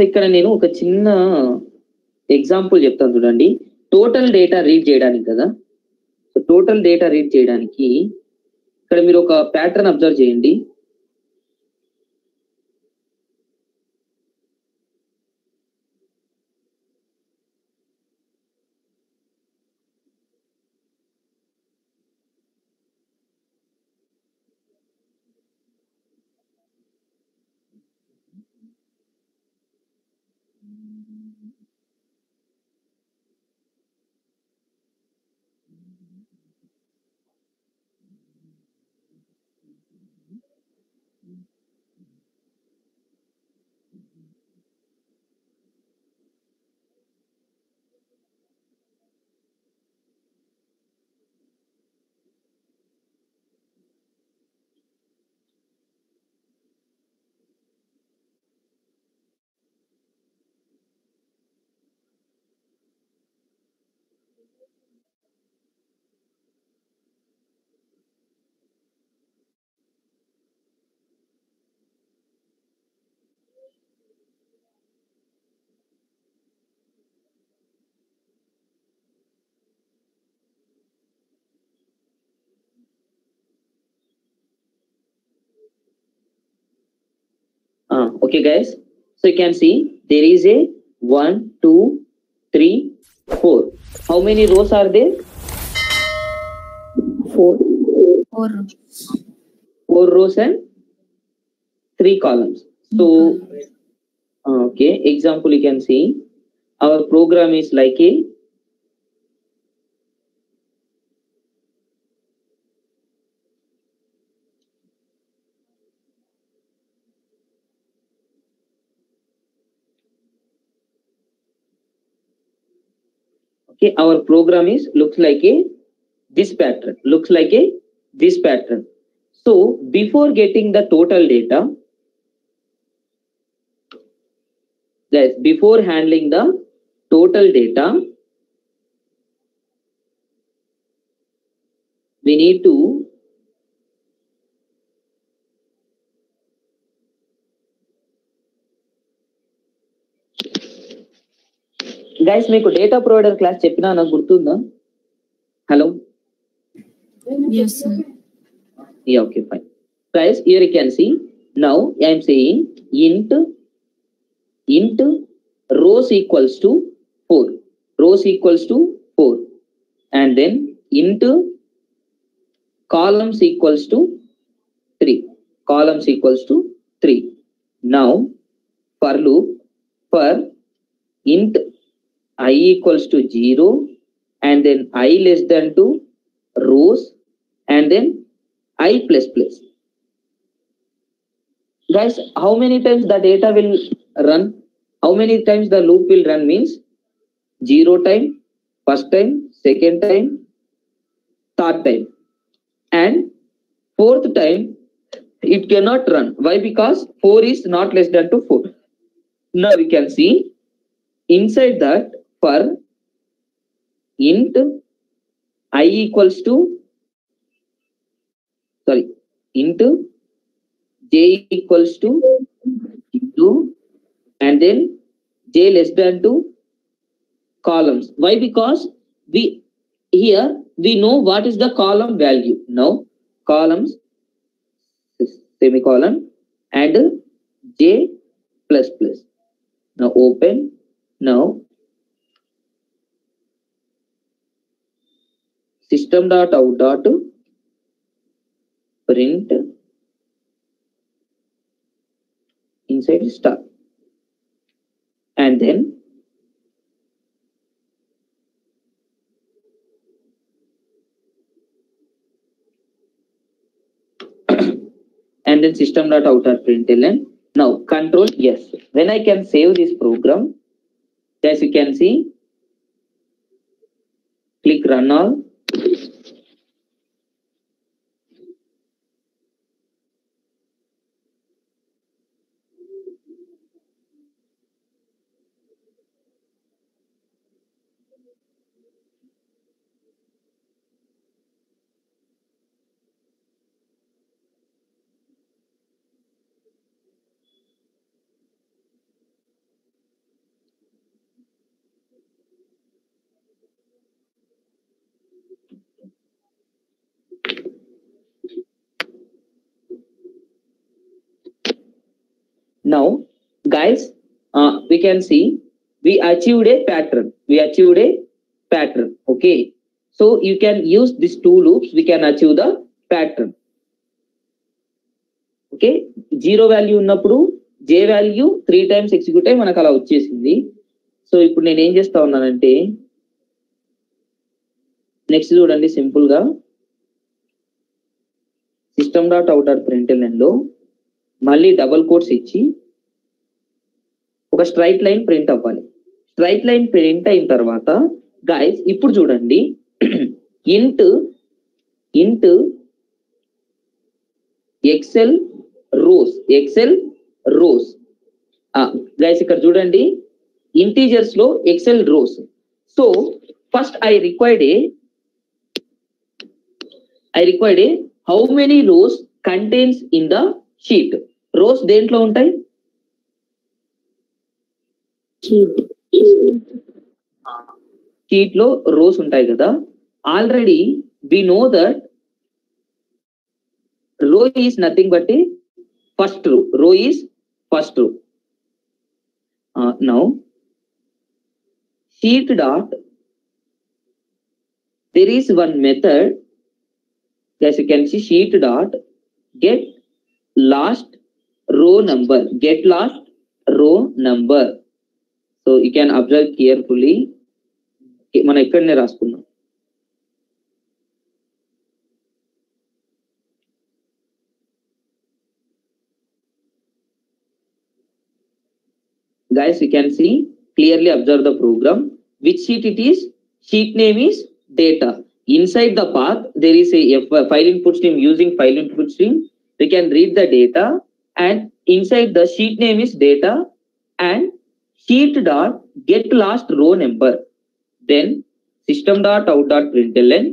So ఇక్కడ నేను ఒక చిన్న ఎగ్జాంపుల్ చెప్తాను చూడండి. టోటల్ డేటా రీడ్ చేయడానికి కదా? సో టోటల్ డేటా రీడ్ చేయడానికి ఇక్కడ మీరు ఒక ప్యాటర్న్ అబ్జర్వ్ చేయండి. Uh, okay, guys. So you can see there is a one, two, three. How many rows are there? Four. Four. rows. Four rows and three columns. So, uh, okay, example you can see our program is like a okay our program is looks like a this pattern looks like a this pattern. So before getting the total data guys before handling the total data we need to guys మీకు data provider class చెప్పిన నాకు గుర్తుందా? Hello okay fine guys your can see now I'm saying int int rows equals to four rows equals to four and then int columns equals to three columns equals to three now for loop for int i equals to 0 and then i less than 2 rows and then i plus plus. Guys how many times the data will run? How many times the loop will run means zero time first time second time third time and fourth time it cannot run. Why? Because 4 is not less than to 4 now we can see inside that for int i equals to sorry int j equals to 2 and then j less than 2 columns. Why? Because we here we know what is the column value. Now columns semicolon and j plus plus. Now open now system dot out dot print inside star. And then and then system dot outer println now control yes when i can save this program as you can see click run all Now, guys, uh, we can see we achieved a pattern. We achieved a pattern. Okay. So you can use these two loops. We can achieve the pattern. Okay zero value ఉన్నప్పుడు J value three times execute అయ్యి మనకు అలా వచ్చేసింది so ఇప్పుడు నేను ఏం చేస్తా ఉన్నానంటే నెక్స్ట్ చూడండి సింపుల్గా సిస్టమ్ డాట్ అవుట్ డాట్ ప్రింట్లో మళ్ళీ డబల్ కోట్స్ ఇచ్చి ఒక స్ట్రైట్ లైన్ ప్రింట్ అవ్వాలి. స్ట్రైట్ లైన్ ప్రింట్ అయిన తర్వాత గాయస్ ఇప్పుడు చూడండి. Int int Excel rows Excel rows guys ఇక్కడ చూడండి. ఇంటీజర్స్లో Excel rows so first I required a I required a how many rows contains in the sheet rows దేంట్లో ఉంటాయి? షీట్లో రోస్ ఉంటాయి కదా already we know that row is nothing but first row row is first row now sheet dot there is one method as you can see sheet dot get last row number get last row number so you can observe carefully Okay, మనం ఇక్కడనే రాసుకున్నాం guys you can see clearly observe the program which sheet it is sheet name is data inside the path there is a F- file input stream using file input stream we can read the data and inside the sheet name is data and sheet dot get last row number then system dot out dot println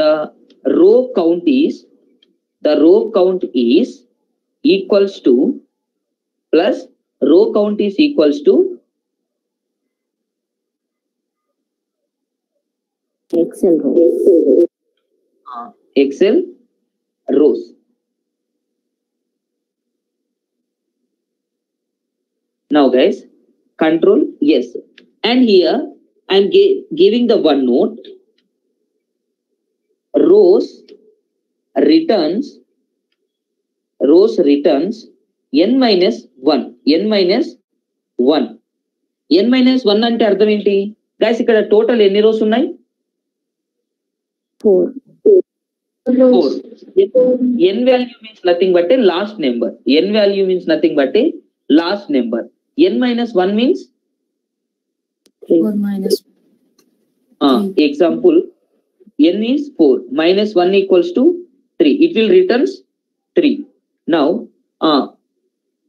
the row count is the row count is equals to plus row count is equals to Excel row. uh, excel rows now guys control yes and here i'm gi- giving the one note rows returns rows returns n minus 1 n minus 1 n minus 1 అంటే అర్థం ఏంటి guys ఇక్కడ total ఎన్ని rose ఉన్నాయి Four. Four n value means nothing but a last number n value means nothing but a last number N minus one means example N means four minus one equals to three it will returns three now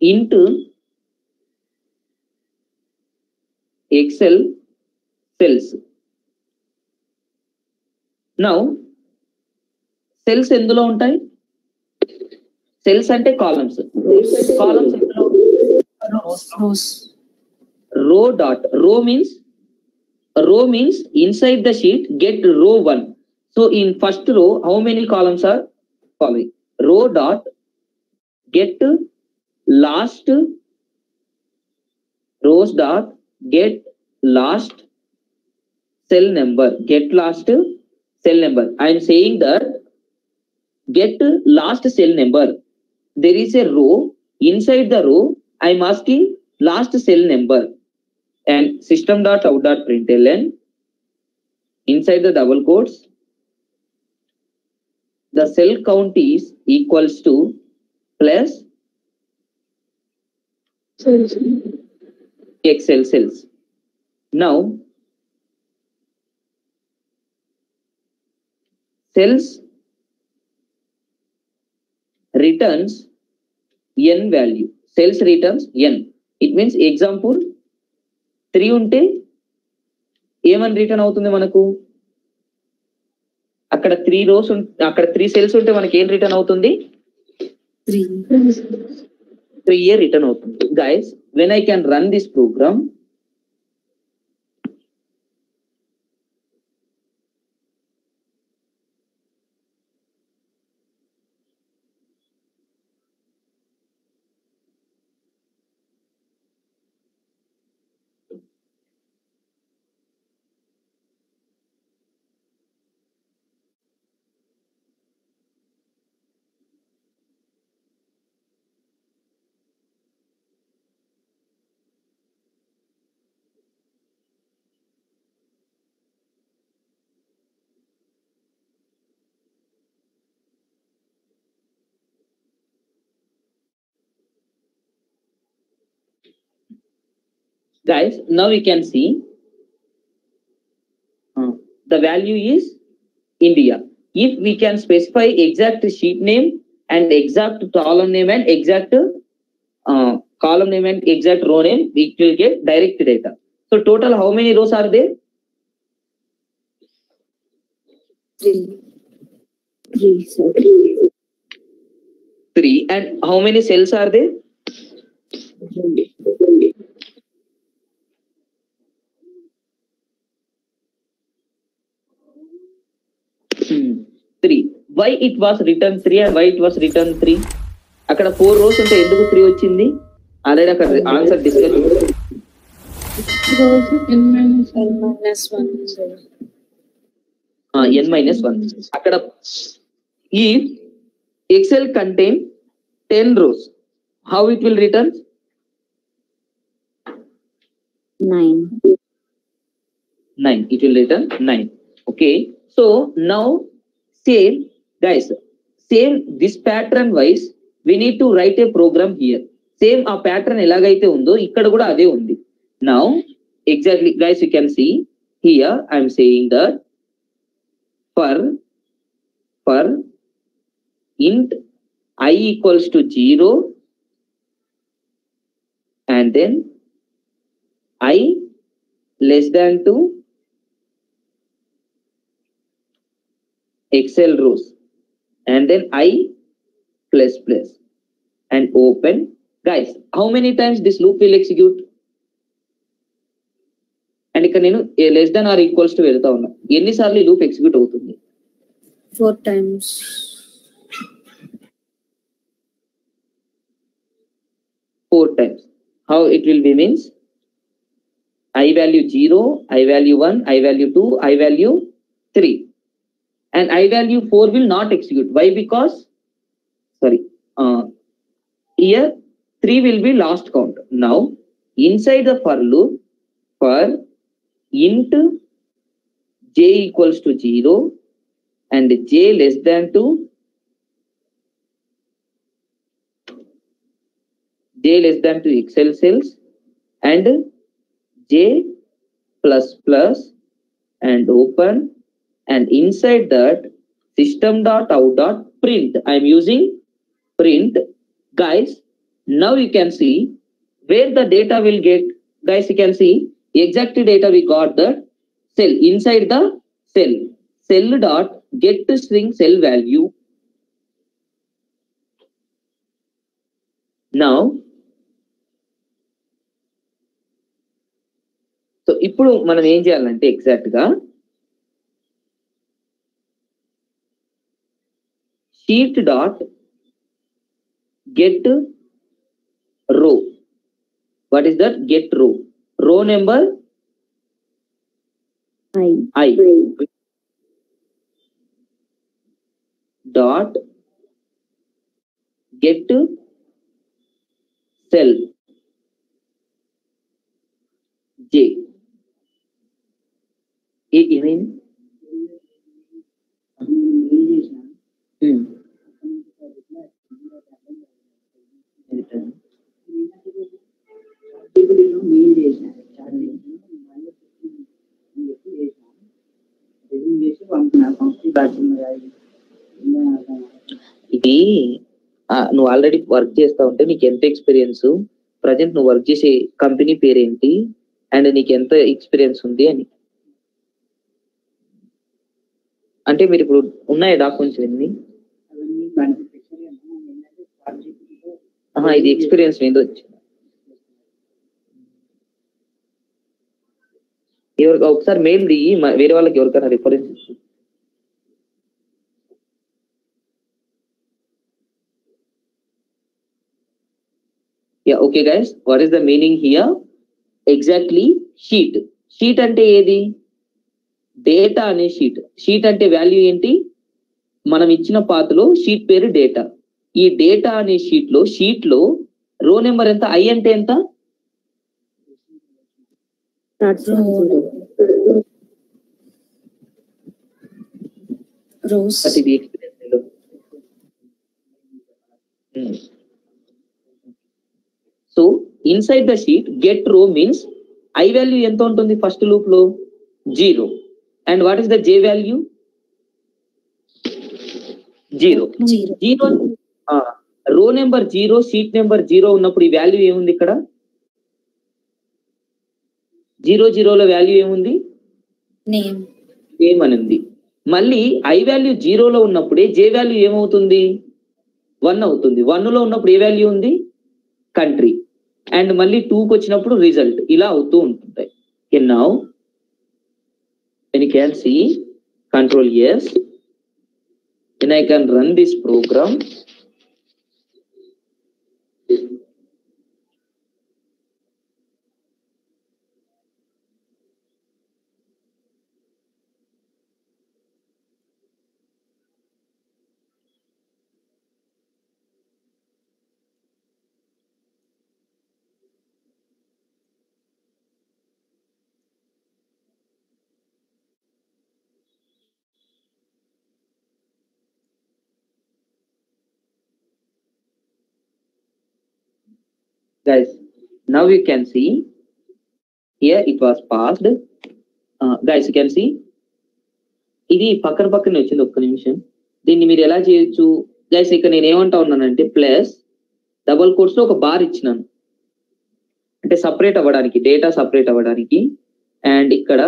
int Excel cells now cells ఎందులో ఉంటాయి? Cells అంటే columns columns rows. Row dot. Row means row means inside the sheet get row one. So in first row, how many columns are following? Row dot get last rows dot get last cell number get last cell number i am saying that get last cell number there is a row inside the row i am asking last cell number and system dot out dot println inside the double quotes. The cell count is equals to plus excel cells. Now cells returns n value cells returns n. It means example 3 ఉంటే ఏమని return అవుతుంది మనకు. అక్కడ three rows అక్కడ three cells ఉంటే మనకి ఏం return అవుతుంది. త్రీ ఇయర్ రిటర్న్ అవుతుంది. Guys when I can run this program, guys, now we can see uh, the value is India. If we can specify exact sheet name and exact column name and exact uh, column name and exact row name, we will get direct data. So total, how many rows are there? Three. Three, sir. Three. And how many cells are there? Three why it was return three and why it was return three అక్కడ four rows ఉంటే ఎందుకు three వచ్చింది? Already అక్కడ answer discuss. N minus one అక్కడ ఈ Excel contain ten rows how it will return Nine. nine. It will return nine. Okay. So now same guys same this pattern wise we need to write a program here. Same ఆ pattern ఎలాగైతే ఉందో ఇక్కడ కూడా అదే ఉంది. Now exactly guys you can see here I'm saying that for for int I equals to zero and then I less than 2 excel rows and then i plus plus and open guys how many times this loop will execute and ఇక్కడ నేను less than or equals to వెళ్తా ఉన్నా ఎన్నిసార్లు ఈ loop execute అవుతుంది Four times. Four times how it will be means i value 0 i value 1 i value 2 i value 3 and i value 4 will not execute. Why? Because sorry uh, here 3 will be last count. Now inside the for loop for int j equals to 0 and j less than 2 j less than 2 excel cells and j plus plus and open and inside that system dot out dot print i'm using print guys now you can see where the data will get guys you can see exact data we got the cell inside the cell cell dot get to string cell value now so ఇప్పుడు మనం ఏం చేయాలంటే exact sheet dot get row. What is that? Get row. Row number? I. I, dot get cell. J. A you mean? ఇది నువ్వు already work చేస్తా ఉంటే నీకు ఎంత ఎక్స్పీరియన్స్ ప్రజెంట్ నువ్వు వర్క్ చేసే కంపెనీ పేరేంటి? అండ్ నీకు ఎంత ఎక్స్పీరియన్స్ ఉంది అని. అంటే మీరు ఇప్పుడు ఉన్నాయా డాక్యుమెంట్స్ ఎన్ని ఇది ఎక్స్పీరియన్స్ మీద వచ్చింది. ఎవరికి ఒకసారి మెయిల్ దిగి వేరే వాళ్ళకి ఎవరికైనా రిఫరెన్స్ ఇచ్చు yeah okay guys what is the meaning here exactly sheet sheet అంటే ఏది? డేటా అనే షీట్ షీట్ అంటే వాల్యూ ఏంటి? మనం ఇచ్చిన పాతలో షీట్ పేరు డేటా. ఈ డేటా అనే షీట్లో షీట్లో రో నెంబర్ ఎంత? ఐ అంటే ఎంత? So inside the sheet get row means I value ఎంత ఉంటుంది ఫస్ట్ లూప్లో? Zero and what is the J value zero. Zero. Row number zero sheet number zero ఉన్నప్పుడు ఈ వాల్యూ ఏముంది ఇక్కడ? జీరో జీరోలో వాల్యూ ఏముంది. సేమ్ అని ఉంది. మళ్ళీ ఐ వాల్యూ జీరోలో ఉన్నప్పుడే జే వాల్యూ ఏమవుతుంది? వన్ అవుతుంది. వన్లో ఉన్నప్పుడు ఏ వాల్యూ ఉంది? కంట్రీ అండ్ మళ్ళీ టూకి వచ్చినప్పుడు రిజల్ట్ ఇలా అవుతూ ఉంటుంటాయి. Now and you can see? Control then i can run this program guys now you can see. Here it was passed. Uh, guys you can see. ఇది పక్కన పక్కన వచ్చింది ఒక్క నిమిషం. దీన్ని మీరు ఎలా చేయొచ్చు? గైస్ ఇక్కడ నేను ఏమంటా ఉన్నానంటే ప్లస్ డబల్ కోర్స్లో ఒక బార్ ఇచ్చినాను. అంటే సపరేట్ అవ్వడానికి డేటా సపరేట్ అవ్వడానికి. అండ్ ఇక్కడ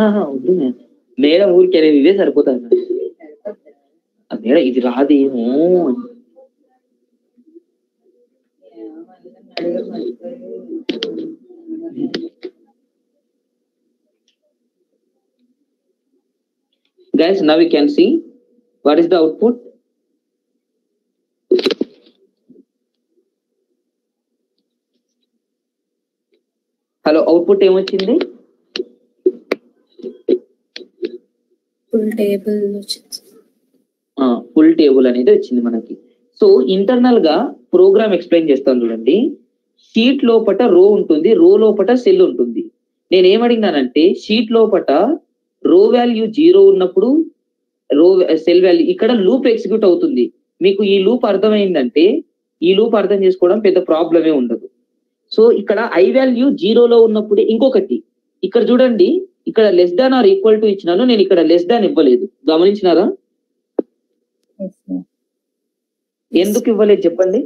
ఆహా, వద్దు మేడం మేడం ఊరికి అనేది ఇదే సరిపోతుంది మేడం. ఆ మేడం ఇది రాదేమో అని. guys now we can see what is the output hello output ఏమొచ్చింది Full table. వచ్చింది. ఫుల్ టేబుల్ అనేది వచ్చింది మనకి. సో ఇంటర్నల్గా ప్రోగ్రామ్ ఎక్స్ప్లెయిన్ చేస్తాను చూడండి. షీట్ లోపట రో ఉంటుంది రో లోపట సెల్ ఉంటుంది. నేను ఏమడిగినానంటే షీట్ లోపట రో వాల్యూ జీరో ఉన్నప్పుడు రో సెల్ వాల్యూ ఇక్కడ లూప్ ఎగ్జిక్యూట్ అవుతుంది. మీకు ఈ లూప్ అర్థమైందంటే ఈ లూప్ అర్థం చేసుకోవడం పెద్ద ప్రాబ్లమే ఉండదు. సో ఇక్కడ ఐ వాల్యూ జీరోలో ఉన్నప్పుడు ఇంకొకటి. ఇక్కడ చూడండి ఇక్కడ less than or equal to ఇచ్చినాను నేను ఇక్కడ లెస్ దాన్ ఇవ్వలేదు. గమనించినారా. ఎందుకు ఇవ్వలేదు చెప్పండి?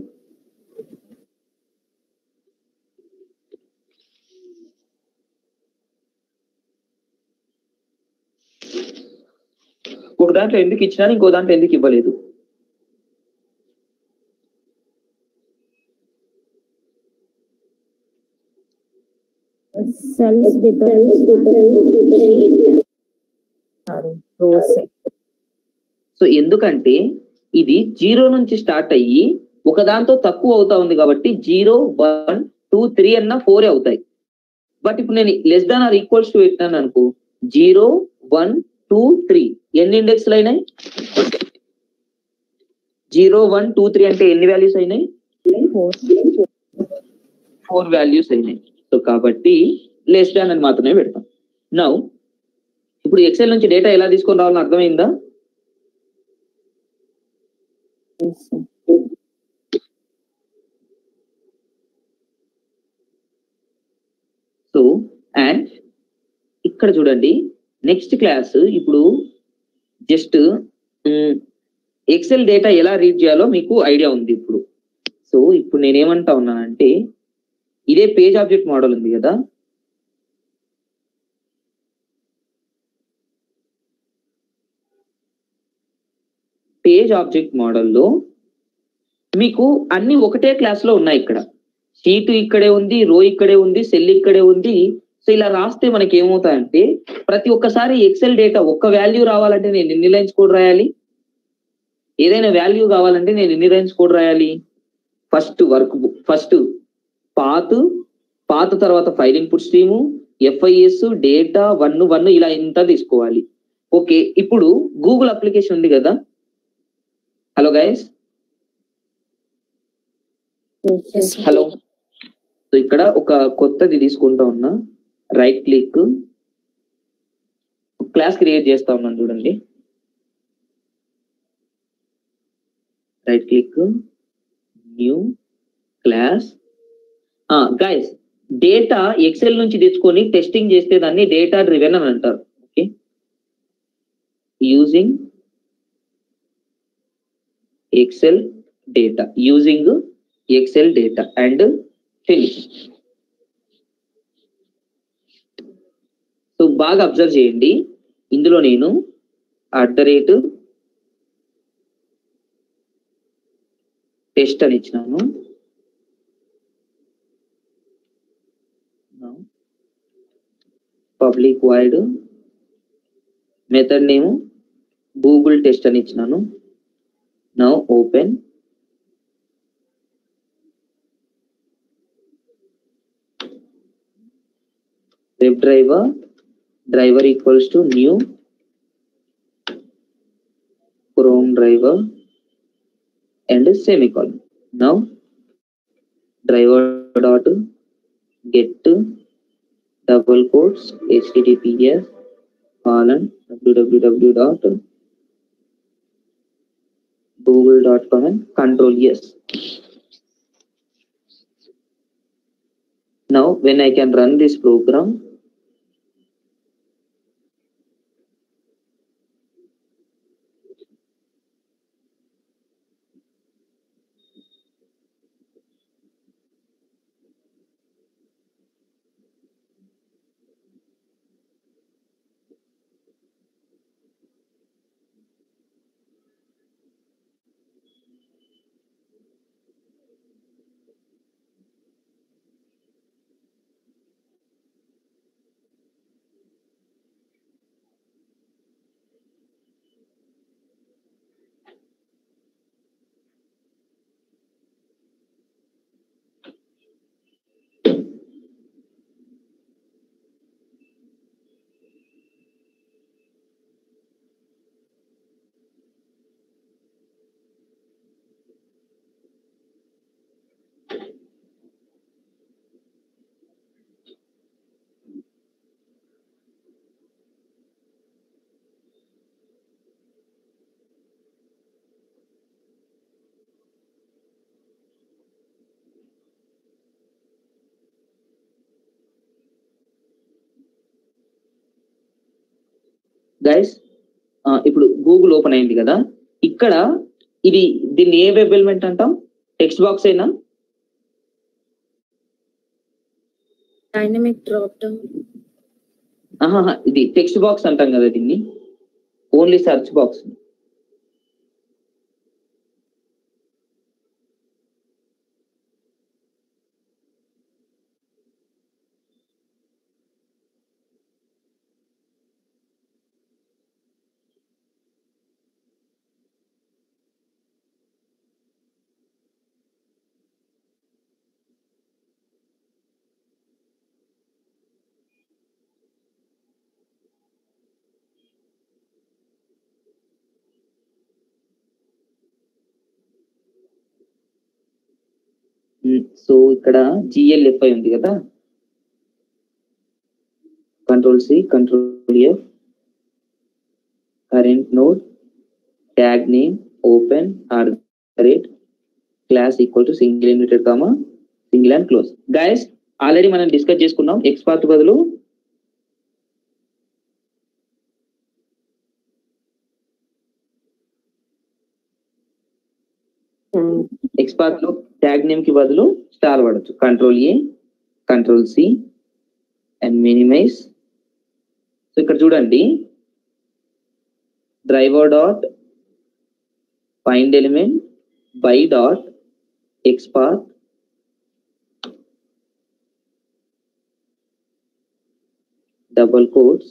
ఒక దాంట్లో ఎందుకు ఇచ్చినా ఇంకో దాంట్లో ఎందుకు ఇవ్వలేదు? Cells sorry, rows. సో ఎందుకంటే ఇది జీరో నుంచి స్టార్ట్ అయ్యి ఒక దాంతో తక్కువ అవుతా ఉంది కాబట్టి జీరో వన్ టూ త్రీ అన్న ఫోర్ అవుతాయి. బట్ ఇప్పుడు నేను less than or equals to పెట్టినాను అనుకో జీరో వన్ టూ త్రీ ఎన్ని ఇండెక్స్లు అయినాయి? జీరో వన్ టూ త్రీ అంటే ఎన్ని వాల్యూస్ అయినాయి. ఫోర్ వాల్యూస్ అయినాయి. సో కాబట్టి లెస్ దాన్ అని మాత్రమే పెడతాం. నౌ ఇప్పుడు ఎక్సెల్ నుంచి డేటా ఎలా తీసుకొని రావాలని అర్థమైందా? సో అండ్ ఇక్కడ చూడండి నెక్స్ట్ క్లాస్ ఇప్పుడు జస్ట్ ఎక్సెల్ డేటా ఎలా రీడ్ చేయాలో మీకు ఐడియా ఉంది ఇప్పుడు. సో ఇప్పుడు నేనేమంటా ఉన్నానంటే ఇదే పేజ్ ఆబ్జెక్ట్ మోడల్ ఉంది కదా. పేజ్ ఆబ్జెక్ట్ మోడల్లో మీకు అన్ని ఒకటే క్లాస్లో ఉన్నాయి ఇక్కడ. షీట్ ఇక్కడే ఉంది రో ఇక్కడే ఉంది సెల్ ఇక్కడే ఉంది. సో ఇలా రాస్తే మనకి ఏమవుతాయంటే ప్రతి ఒక్కసారి ఎక్సెల్ డేటా ఒక్క వాల్యూ రావాలంటే నేను ఎన్ని లైన్స్ కోడ్ రాయాలి? ఏదైనా వాల్యూ కావాలంటే నేను ఎన్ని లైన్స్ కోడ్ రాయాలి? First work first path path తర్వాత file input stream FIS data one one ఇలా ఇంత తీసుకోవాలి. ఓకే ఇప్పుడు గూగుల్ అప్లికేషన్ ఉంది కదా? Hello guys. హలో సో ఇక్కడ ఒక కొత్తది తీసుకుంటా ఉన్నా. రైట్ క్లిక్ క్లాస్ క్రియేట్ చేస్తా ఉన్నాను చూడండి. Right click new class guys data Excel నుంచి తెచ్చుకొని టెస్టింగ్ చేస్తే దాన్ని డేటా డ్రివెన్ అని అంటారు. Okay using Excel data using Excel data and finish so బాగా అబ్జర్వ్ చేయండి. ఇందులో నేను అట్ ద రేట్ టెస్ట్ అని ఇచ్చినాను. Public void method name Google test అని ఇచ్చినాను. Now open web driver driver equals to new Chrome driver and semicolon now driver dot get double quotes https colon www dot google.com and control yes. Now when i can run this program guys ఇప్పుడు Google open అయింది కదా. ఇక్కడ ఇది దీన్ని ఏ web element అంటాం? Text box అయినా dynamic drop down ఇది టెక్స్ట్ బాక్స్ అంటాం కదా దీన్ని. ఓన్లీ సెర్చ్ బాక్స్ సో ఇక్కడ జిఎల్ఎఫ్ఐ ఉంది కదా? Control C control F current node tag name open or rate class equal to single inverted comma single and close guys already మనం discuss చేసుకున్నాం X part బదులు. Hmm. X పార్ట్లో tag నేమ్కి బదులు star వాడచ్చు. Control A control C and minimize so ఇక్కడ చూడండి. Driver dot find element by dot XPath double quotes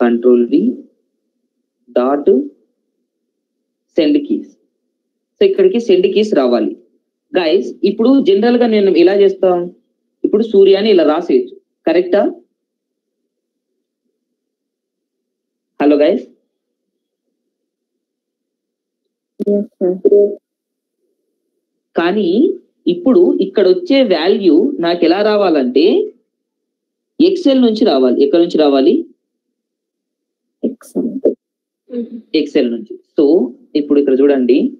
control V dot send keys so ఇక్కడికి సెండ్ కీస్ రావాలి. గైస్ ఇప్పుడు జనరల్గా నేను ఇలా చేస్తాం? ఇప్పుడు సూర్యాని ఇలా రాసేయచ్చు. కరెక్టా హలో గైస్. కానీ ఇప్పుడు ఇక్కడ వచ్చే వాల్యూ నాకు ఎలా రావాలంటే ఎక్సెల్ నుంచి రావాలి. ఎక్కడ నుంచి రావాలి. ఎక్సెల్ నుంచి. సో ఇప్పుడు ఇక్కడ చూడండి.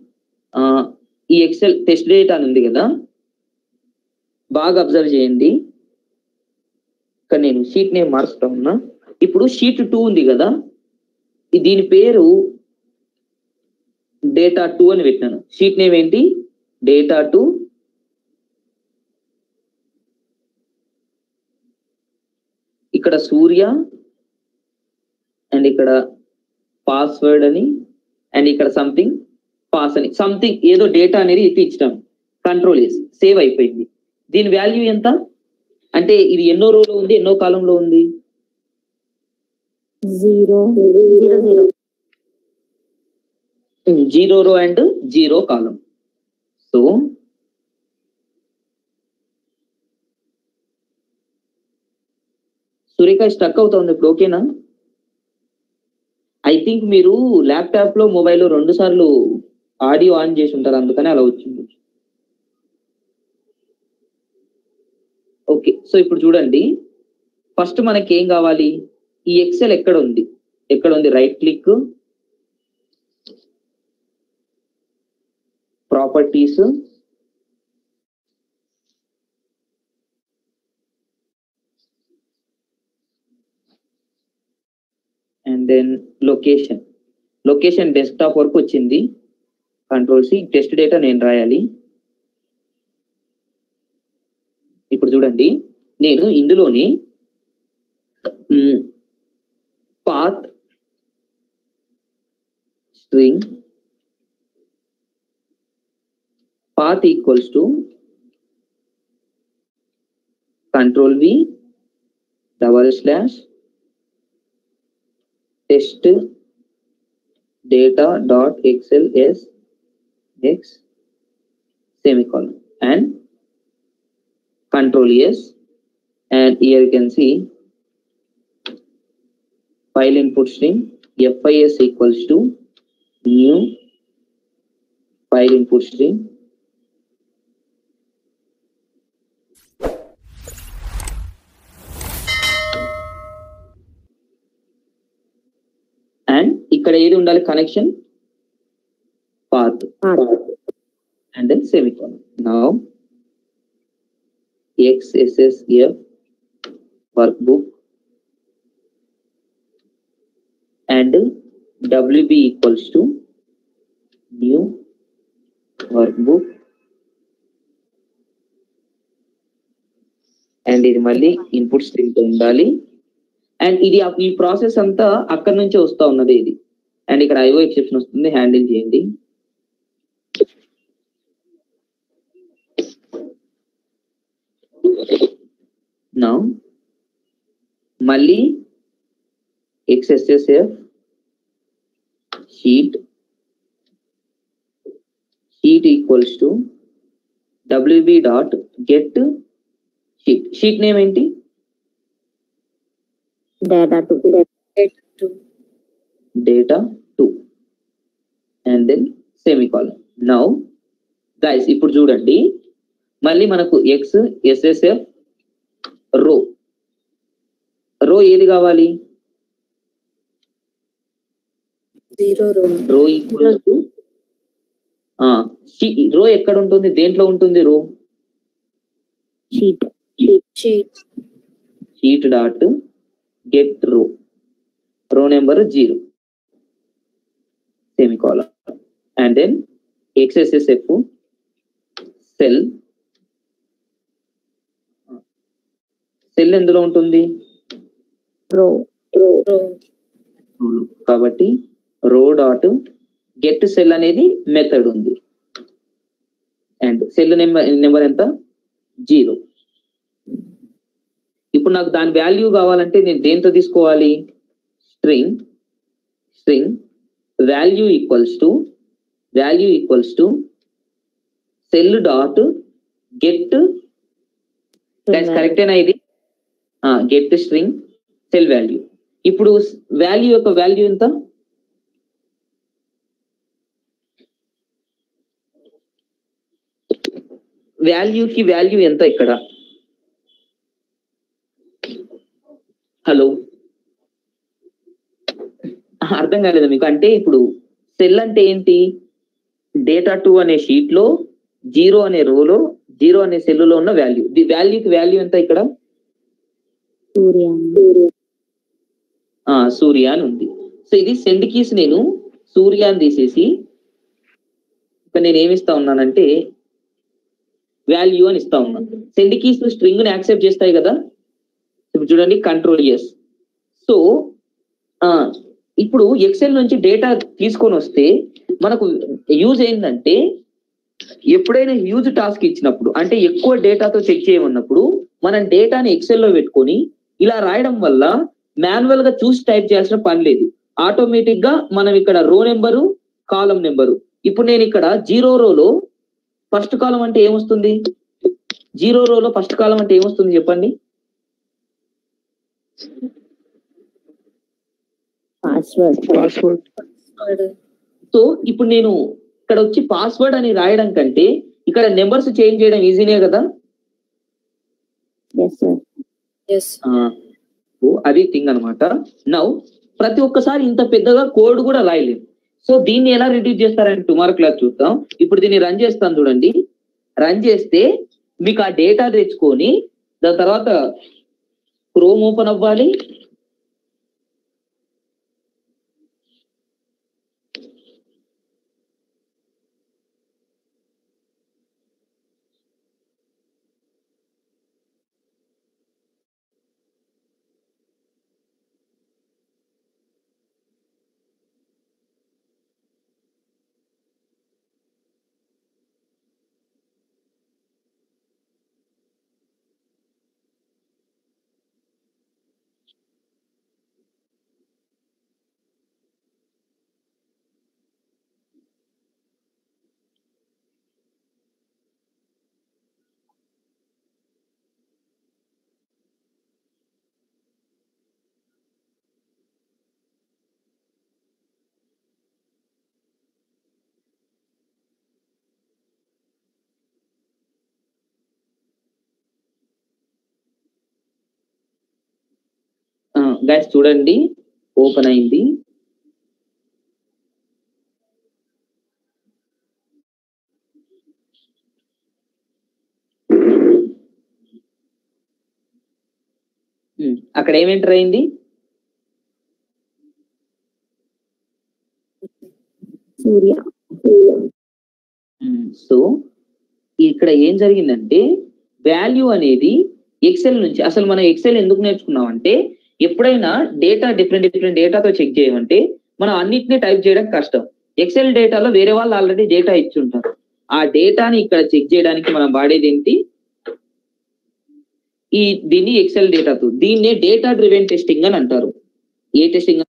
ఆ, ఈ ఎక్సెల్ టెస్ట్ డేటా అని ఉంది కదా? బాగా అబ్జర్వ్ చేయండి. ఇక్కడ నేను షీట్ నేమ్ మారుస్తా ఉన్నా. ఇప్పుడు షీట్ టూ ఉంది కదా? దీని పేరు డేటా టూ అని పెట్టినాను షీట్ నేమ్ ఏంటి? డేటా టూ ఇక్కడ సూర్య అండ్ ఇక్కడ పాస్వర్డ్ అని అండ్ ఇక్కడ సంథింగ్ పాస్ అని. సంథింగ్ ఏదో డేటా అనేది ఇచ్చినాం కంట్రోల్ ఎస్ సేవ్ అయిపోయింది. దీని వాల్యూ ఎంత? అంటే ఇది ఎన్నో రోలో ఉంది ఎన్నో కాలంలో ఉంది. Zero row and zero column so Surekha stuck అవుతుంది ఇప్పుడు ఓకేనా ఐ థింక్ మీరు ల్యాప్టాప్లో మొబైల్ రెండు సార్లు ఆడియో ఆన్ చేసి ఉంటారు అందుకని అలా వచ్చింది. ఓకే సో ఇప్పుడు చూడండి. ఫస్ట్ మనకి ఏం కావాలి? ఈ ఎక్సెల్ ఎక్కడ ఉంది ఎక్కడ ఉంది right click properties and then location location desktop వరకు వచ్చింది. కంట్రోల్ సి టెస్ట్ డేటా నేను రాయాలి. ఇప్పుడు చూడండి నేను ఇందులోని path string path equals to control V double slash test data dot XLS x semicolon and control yes and here you can see file input string fis equals to new file input string and ikkada edi undali connection path and then semicolon. Now, XSSF workbook and WB equals to new workbook. And ఇది మళ్ళీ input స్ట్రీమ్తో ఉండాలి. And ఇది ఈ process అంతా అక్కడ నుంచే వస్తా ఉన్నది ఇది. అండ్ ఇక్కడ ఐఓ ఎక్సెప్షన్ వస్తుంది. హ్యాండిల్ చేయండి. Now మళ్ళీ XSSF sheet sheet equals to WB dot get sheet sheet name ఏంటి? Data to Two. data 2 and then semicolon. Now guys ఇప్పుడు చూడండి. మళ్ళీ మనకు ఎక్స్ ఎస్ఎస్ఎఫ్ రో. రో ఏది కావాలి. రో. Equal to? రో ఎక్కడ ఉంటుంది? దేంట్లో ఉంటుంది row. Sheet. Dot get row. Row number zero. Semicolon and then XSSF cell cell ఎందులో ఉంటుంది? రో రో కాబట్టి రో డాట్ గెట్ సెల్ అనేది మెథడ్ ఉంది. అండ్ సెల్ నెంబర్ నెంబర్ ఎంత? జీరో. ఇప్పుడు నాకు దాని వాల్యూ కావాలంటే నేను దేంతో తీసుకోవాలి? String string value equals to value equals to cell dot get. కరెక్టేనా ఇది? గెట్ స్ట్రింగ్ సెల్ వాల్యూ ఇప్పుడు వాల్యూ యొక్క వాల్యూ ఎంత? వాల్యూకి వాల్యూ ఎంత ఇక్కడ? హలో అర్థం కాలేదా మీకు? అంటే ఇప్పుడు సెల్ అంటే ఏంటి? డేటా టూ అనే షీట్లో జీరో అనే రోలో జీరో అనే సెల్లో ఉన్న వాల్యూ ది వాల్యూకి వాల్యూ ఎంత ఇక్కడ? ఆ సూర్య అని ఉంది సో ఇది సెండ్ కీస్ నేను సూర్య అని తీసేసి ఇక్కడ నేను ఏమి ఇస్తా ఉన్నానంటే వాల్యూ అని ఇస్తా ఉన్నా. సెండ్ కీస్ స్ట్రింగ్ని యాక్సెప్ట్ చేస్తాయి కదా? చూడండి కంట్రోల్ ఎస్. సో ఇప్పుడు ఎక్సెల్ నుంచి డేటా తీసుకొని వస్తే మనకు యూజ్ ఏంటంటే ఎప్పుడైనా హ్యూజ్ టాస్క్ ఇచ్చినప్పుడు అంటే ఎక్కువ డేటాతో చెక్ చేయమన్నప్పుడు మనం డేటాని ఎక్సెల్లో పెట్టుకొని ఇలా రాయడం వల్ల మాన్యువల్గా చూసి టైప్ చేయాల్సిన పని లేదు. ఆటోమేటిక్గా మనం ఇక్కడ రో నెంబరు కాలం నెంబరు. ఇప్పుడు నేను ఇక్కడ జీరో రోలో ఫస్ట్ కాలం అంటే ఏమొస్తుంది? జీరో రోలో ఫస్ట్ కాలం అంటే ఏమొస్తుంది చెప్పండి? పాస్వర్డ్ పాస్వర్డ్ సో ఇప్పుడు నేను ఇక్కడ వచ్చి పాస్వర్డ్ అని రాయడం కంటే ఇక్కడ నెంబర్స్ చేంజ్ చేయడం ఈజీనే కదా? అది థింగ్ అన్నమాట. నౌ ప్రతి ఒక్కసారి ఇంత పెద్దగా కోడ్ కూడా రాయలేదు సో దీన్ని ఎలా రిడ్యూస్ చేస్తారని టుమారో క్లాస్ చూద్దాం. ఇప్పుడు దీన్ని రన్ చేస్తాను చూడండి. రన్ చేస్తే మీకు ఆ డేటా తెచ్చుకొని దాని తర్వాత క్రోమ్ ఓపెన్ అవ్వాలి. గైస్ చూడండి. ఓపెన్ అయింది. ఉమ్, అక్కడ ఏం ఎంటర్ అయింది? సూర్య. సో ఇక్కడ ఏం జరిగిందంటే వాల్యూ అనేది ఎక్సెల్ నుంచి అసలు మనం ఎక్సెల్ ఎందుకు నేర్చుకున్నాం అంటే ఎప్పుడైనా డేటా డిఫరెంట్ డిఫరెంట్ డేటాతో చెక్ చేయమంటే మనం అన్నిటిని టైప్ చేయడం కష్టం. ఎక్సెల్ డేటాలో వేరే వాళ్ళు ఆల్రెడీ డేటా ఇచ్చి ఉంటారు ఆ డేటాని ఇక్కడ చెక్ చేయడానికి మనం వాడేది ఏంటి? ఈ దీన్ని ఎక్సెల్ డేటాతో దీన్నే డేటా డ్రివెన్ టెస్టింగ్ అని అంటారు. ఏ టెస్టింగ్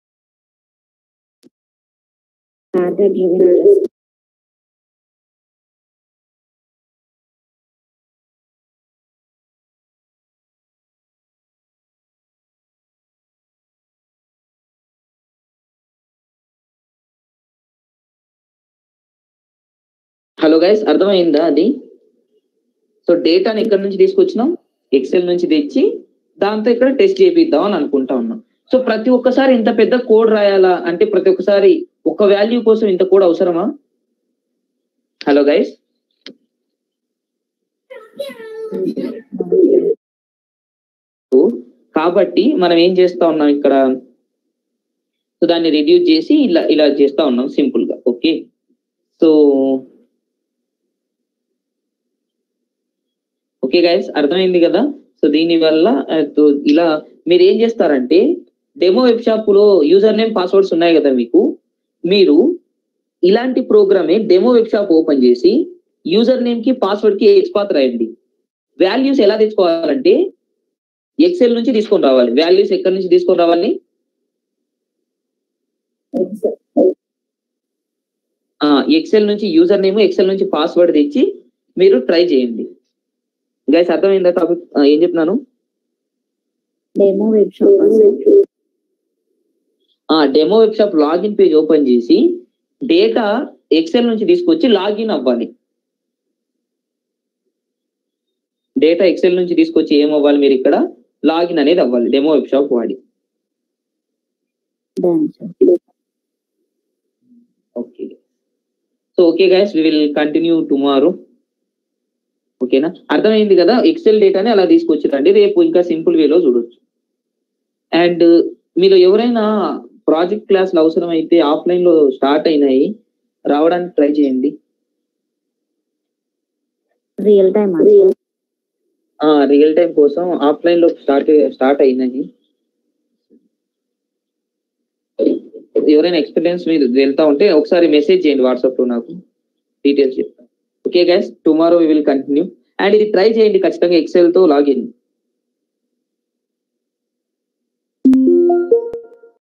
హలో గైస్ అర్థమైందా అది? సో డేటాని ఎక్కడి నుంచి తీసుకొచ్చినాం? ఎక్సెల్ నుంచి తెచ్చి దాంతో ఇక్కడ టెస్ట్ చేపిద్దాం అని అనుకుంటా ఉన్నాం. సో ప్రతి ఒక్కసారి ఇంత పెద్ద కోడ్ రాయాలా? అంటే ప్రతి ఒక్కసారి ఒక వాల్యూ కోసం ఇంత కోడ్ అవసరమా? హలో గైస్ కాబట్టి మనం ఏం చేస్తా ఉన్నాం ఇక్కడ? సో దాన్ని రిడ్యూస్ చేసి ఇలా ఇలా చేస్తా ఉన్నాం సింపుల్గా ఓకే సో ఓకే గైస్ అర్థమైంది కదా? సో దీని వల్ల ఇలా మీరు ఏం చేస్తారంటే డెమో వెబ్ షాప్లో యూజర్ నేమ్ పాస్వర్డ్స్ ఉన్నాయి కదా మీకు? మీరు ఇలాంటి ప్రోగ్రామే డెమో వెబ్ షాప్ ఓపెన్ చేసి యూజర్ నేమ్కి పాస్వర్డ్కి ఎక్స్పాత్ రాయండి. వాల్యూస్ ఎలా తెచ్చుకోవాలంటే ఎక్సెల్ నుంచి తీసుకొని రావాలి. వాల్యూస్ ఎక్కడి నుంచి తీసుకొని రావాలి? ఎక్సెల్ నుంచి యూజర్ నేమ్ ఎక్సెల్ నుంచి పాస్వర్డ్ తెచ్చి మీరు ట్రై చేయండి. గైస్ అర్థమైందా టాపిక్ ఏం చెప్తున్నాను? డెమో వెబ్ షాప్ ఆ? Demo web shop login page open చేసి డేటా ఎక్సెల్ నుంచి తీసుకొచ్చి లాగిన్ అవ్వాలి. డేటా ఎక్సెల్ నుంచి తీసుకొచ్చి ఏం అవ్వాలి మీరు ఇక్కడ? లాగిన్ అనేది అవ్వాలి. డెమో వెబ్ షాప్ వాడి. Okay so okay guys we will continue tomorrow ఓకేనా? అర్థమైంది కదా? ఎక్సెల్ డేటాని అలా తీసుకొచ్చిరండి రేపు ఇంకా సింపుల్ వేలో చూడొచ్చు. అండ్ మీరు ఎవరైనా ప్రాజెక్ట్ క్లాసులు అవసరం అయితే ఆఫ్లైన్లో స్టార్ట్ అయినాయి రావడానికి ట్రై చేయండి. రియల్ టైమ్ రియల్ టైం కోసం ఆఫ్లైన్లో స్టార్ట్ స్టార్ట్ అయినాయి. ఎవరైనా ఎక్స్పీరియన్స్ మీరు వెళ్తా ఉంటే ఒకసారి మెసేజ్ చేయండి వాట్సాప్లో నాకు. డీటెయిల్స్ చెప్తాను okay guys tomorrow we will continue and ఇది ట్రై చేయండి ఖచ్చితంగా ఎక్సెల్తో లాగిన్